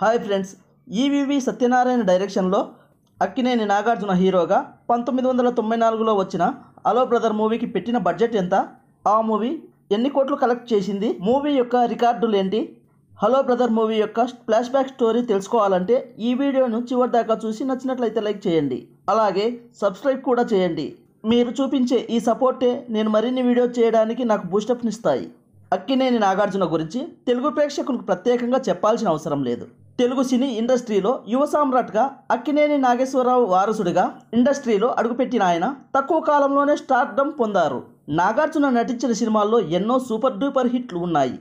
Hi friends EVV Satyanarayana డైరెక్షన్లో అక్కినేని నాగార్జున హీరోగా పంతొమ్మిది వందల తొంభై నాలుగులో వచ్చిన అలో బ్రదర్ మూవీకి పెట్టిన బడ్జెట్ ఎంత? ఆ మూవీ ఎన్ని కోట్లు కలెక్ట్ చేసింది? మూవీ యొక్క రికార్డులు ఏంటి? హలో బ్రదర్ మూవీ యొక్క ఫ్లాష్ బ్యాక్ స్టోరీ తెలుసుకోవాలంటే ఈ వీడియోను చివరి దాకా చూసి నచ్చినట్లయితే లైక్ చేయండి. అలాగే సబ్స్క్రైబ్ కూడా చేయండి. మీరు చూపించే ఈ సపోర్టే నేను మరిన్ని వీడియో చేయడానికి నాకు బూస్టప్నిస్తాయి. అక్కినేని నాగార్జున గురించి తెలుగు ప్రేక్షకులకు ప్రత్యేకంగా చెప్పాల్సిన అవసరం లేదు. తెలుగు సినీ ఇండస్ట్రీలో యువ సామ్రాట్గా అక్కినేని నాగేశ్వరరావు వారసుడిగా ఇండస్ట్రీలో అడుగుపెట్టిన ఆయన తక్కువ కాలంలోనే స్టార్డమ్ పొందారు. నాగార్జున నటించిన సినిమాల్లో ఎన్నో సూపర్ డూపర్ హిట్లు ఉన్నాయి.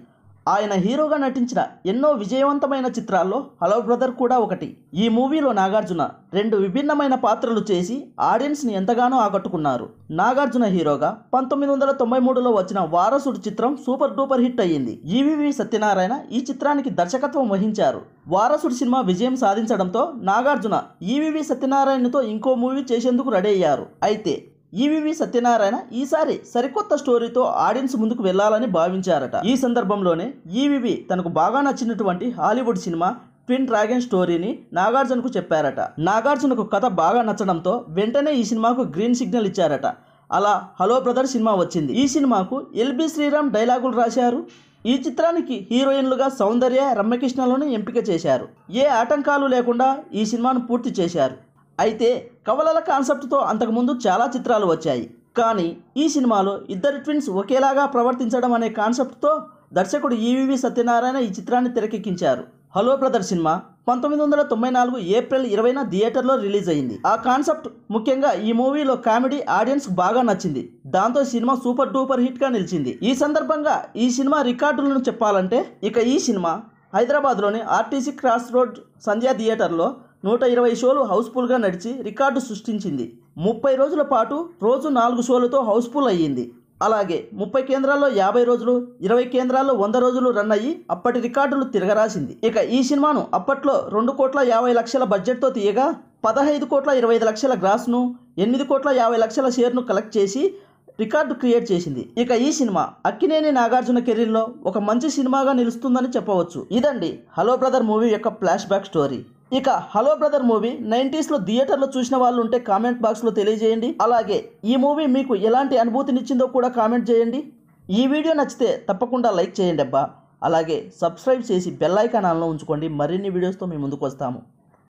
ఆయన హీరోగా నటించిన ఎన్నో విజయవంతమైన చిత్రాల్లో హలో బ్రదర్ కూడా ఒకటి. ఈ మూవీలో నాగార్జున రెండు విభిన్నమైన పాత్రలు చేసి ఆడియన్స్ని ఎంతగానో ఆకట్టుకున్నారు. నాగార్జున హీరోగా పంతొమ్మిది వందల తొంభై మూడులో వచ్చిన వారసుడు చిత్రం సూపర్ డూపర్ హిట్ అయ్యింది. ఈవివి సత్యనారాయణ ఈ చిత్రానికి దర్శకత్వం వహించారు. వారసుడు సినిమా విజయం సాధించడంతో నాగార్జున ఈవివి సత్యనారాయణతో ఇంకో మూవీ చేసేందుకు రెడీ అయ్యారు. అయితే ఈవివి సత్యనారాయణ ఈసారి సరికొత్త స్టోరీతో ఆడియన్స్ ముందుకు వెళ్ళాలని భావించారట. ఈ సందర్భంలోనే ఈవివి తనకు బాగా నచ్చినటువంటి హాలీవుడ్ సినిమా ట్విన్ డ్రాగన్ స్టోరీని నాగార్జునకు చెప్పారట. నాగార్జునకు కథ బాగా నచ్చడంతో వెంటనే ఈ సినిమాకు గ్రీన్ సిగ్నల్ ఇచ్చారట. అలా హలో బ్రదర్ సినిమా వచ్చింది. ఈ సినిమాకు ఎల్బి శ్రీరామ్ డైలాగులు రాశారు. ఈ చిత్రానికి హీరోయిన్లుగా సౌందర్య రమ్యకృష్ణలను ఎంపిక చేశారు. ఏ ఆటంకాలు లేకుండా ఈ సినిమాను పూర్తి చేశారు. అయితే కవలల కాన్సెప్ట్తో అంతకుముందు చాలా చిత్రాలు వచ్చాయి. కానీ ఈ సినిమాలో ఇద్దరు ట్విన్స్ ఒకేలాగా ప్రవర్తించడం అనే కాన్సెప్ట్తో దర్శకుడు ఈవీవి సత్యనారాయణ ఈ చిత్రాన్ని తెరకెక్కించారు. హలో బ్రదర్ సినిమా పంతొమ్మిది వందల తొంభై నాలుగు ఏప్రిల్ ఇరవైన థియేటర్లో రిలీజ్ అయింది. ఆ కాన్సెప్ట్ ముఖ్యంగా ఈ మూవీలో కామెడీ ఆడియన్స్ బాగా నచ్చింది. దాంతో సినిమా సూపర్ డూపర్ హిట్గా నిలిచింది. ఈ సందర్భంగా ఈ సినిమా రికార్డులను చెప్పాలంటే ఇక ఈ సినిమా హైదరాబాద్లోని ఆర్టీసీ క్రాస్ రోడ్ సంధ్యా థియేటర్లో నూట ఇరవై షోలు హౌస్ఫుల్గా నడిచి రికార్డు సృష్టించింది. ముప్పై రోజుల పాటు రోజు నాలుగు షోలతో హౌస్ఫుల్ అయ్యింది. అలాగే ముప్పై కేంద్రాల్లో యాభై రోజులు ఇరవై కేంద్రాల్లో వంద రోజులు రన్ అయ్యి అప్పటి రికార్డులు తిరగరాసింది. ఇక ఈ సినిమాను అప్పట్లో రెండు కోట్ల యాభై లక్షల బడ్జెట్తో తీయగా పదహైదు కోట్ల ఇరవై ఐదు లక్షల గ్రాస్ను ఎనిమిది కోట్ల యాభై లక్షల షేర్ను కలెక్ట్ చేసి రికార్డు క్రియేట్ చేసింది. ఇక ఈ సినిమా అక్కినేని నాగార్జున కెరీర్లో ఒక మంచి సినిమాగా నిలుస్తుందని చెప్పవచ్చు. ఇదండి హలో బ్రదర్ మూవీ యొక్క ఫ్లాష్ బ్యాక్ స్టోరీ. ఇక హలో బ్రదర్ మూవీ నైంటీస్లో థియేటర్లో చూసిన వాళ్ళు ఉంటే కామెంట్ బాక్స్లో తెలియజేయండి. అలాగే ఈ మూవీ మీకు ఎలాంటి అనుభూతినిచ్చిందో కూడా కామెంట్ చేయండి. ఈ వీడియో నచ్చితే తప్పకుండా లైక్ చేయండి అబ్బా. అలాగే సబ్స్క్రైబ్ చేసి బెల్ ఐకాన్ ఆన్లో ఉంచుకోండి. మరిన్ని వీడియోస్తో మేము ముందుకు వస్తాము.